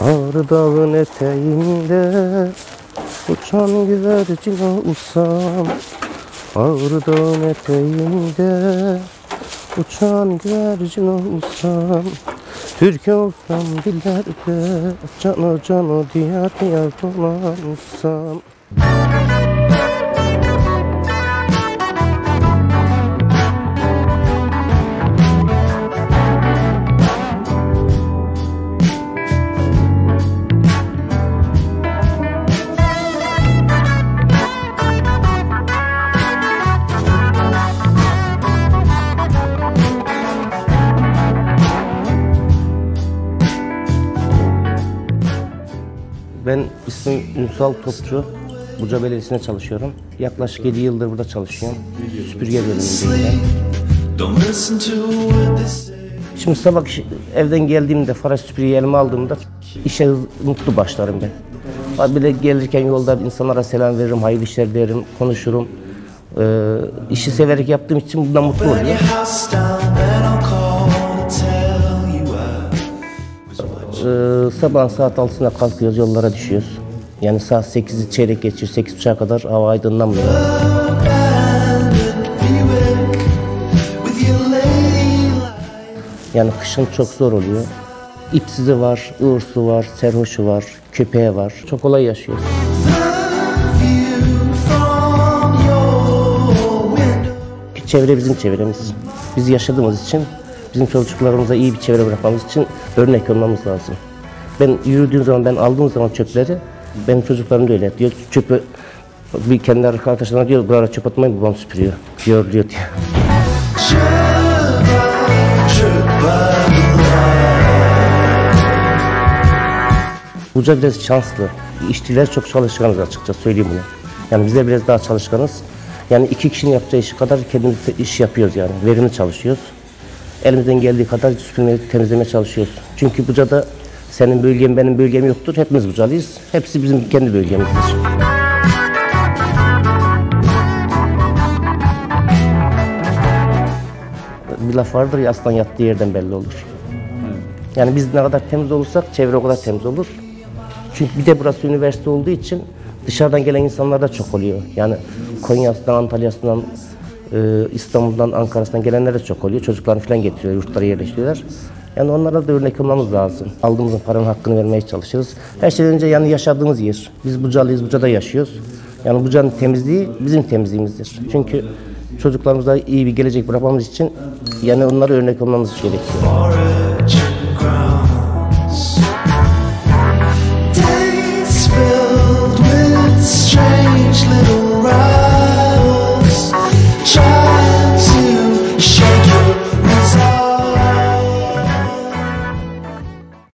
Ağrı dağın eteğinde Uçan güvercin olsam Ağrı dağın eteğinde Uçan güvercin olsam Türk olsam dillerde Cano cano diyar diyar dolansam Ben ismim Ünsal Topçu. Buca Belediyesi'nde çalışıyorum. Yaklaşık 7 yıldır burada çalışıyorum. Süpürge bölümündeyim ben. Şimdi sabah evden geldiğimde faraş süpürgeyi elime aldığımda işe mutlu başlarım ben. Bir de gelirken yolda insanlara selam veririm, hayırlı işler derim, konuşurum. Ee, işi severek yaptığım için bundan mutlu oluyorum. Ee, sabah saat 6'sında kalkıyoruz, yollara düşüyoruz. Yani saat 8'i çeyrek geçiyor, 8.30'a kadar hava aydınlanmıyor. Yani kışın çok zor oluyor. İpsizi var, ıırsı var, serhoşu var, köpeği var. Çok kolay yaşıyoruz. Window. Çevre bizim çevremiz. Biz yaşadığımız için bizim çocuklarımıza iyi bir çevre bırakmamız için örnek olmamız lazım. Ben yürüdüğüm zaman, ben aldığım zaman çöpleri, benim çocuklarım da öyle diyor. Çöpü bir kendi arkadaşlarına diyor, buralara çöp atmayın babam süpürüyor. Diyor, diyor diyor. Buca biraz şanslı. İşçiler çok çalışkanız açıkça söyleyeyim bunu. Yani bizler biraz daha çalışkanız. Yani iki kişinin yapacağı işi kadar kendimiz iş yapıyoruz yani. Verimli çalışıyoruz. Elimizden geldiği kadar süpürmeye, temizlemeye çalışıyoruz. Çünkü Buca'da senin bölgen benim bölgem yoktur. Hepimiz Bucalıyız. Hepsi bizim kendi bölgemizdir. Bir laf vardır ya aslan yattığı yerden belli olur. Yani biz ne kadar temiz olursak çevre o kadar temiz olur. Çünkü bir de burası üniversite olduğu için dışarıdan gelen insanlar da çok oluyor. Yani Konya'sından, Antalya'sından, e, İstanbul'dan, Ankara'sından gelenler de çok oluyor. Çocuklarını falan getiriyor, yurtlara yerleştiriyorlar. Yani onlara da örnek olmamız lazım. Aldığımız paranın hakkını vermeye çalışırız. Her şeyden önce yani yaşadığımız yer. Biz Bucalıyız, Buca'da yaşıyoruz. Yani Buca'nın temizliği bizim temizliğimizdir. Çünkü çocuklarımıza iyi bir gelecek bırakmamız için yani onlara örnek olmamız gerekiyor.